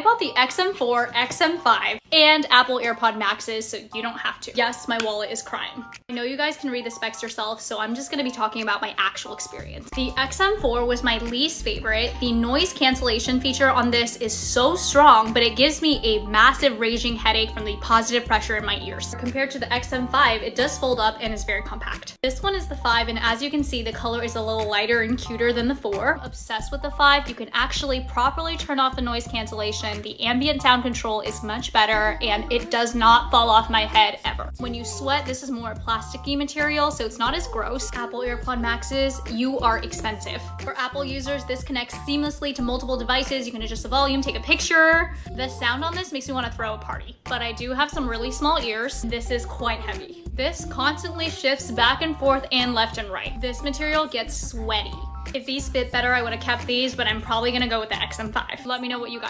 I bought the XM4, XM5, and Apple AirPod Maxes, so you don't have to. Yes, my wallet is crying. I know you guys can read the specs yourself, so I'm just gonna be talking about my actual experience. The XM4 was my least favorite. The noise cancellation feature on this is so strong, but it gives me a massive raging headache from the positive pressure in my ears. Compared to the XM5, it does fold up and is very compact. This one is the 5, and as you can see, the color is a little lighter and cuter than the 4. Obsessed with the 5, you can actually properly turn off the noise cancellation the ambient sound control is much better and it does not fall off my head ever. When you sweat, this is more plasticky material, so it's not as gross. Apple AirPod Maxes, you are expensive. For Apple users, this connects seamlessly to multiple devices. You can adjust the volume, take a picture. The sound on this makes me want to throw a party, but I do have some really small ears. This is quite heavy. This constantly shifts back and forth and left and right. This material gets sweaty. If these fit better, I would have kept these, but I'm probably gonna go with the XM5. Let me know what you guys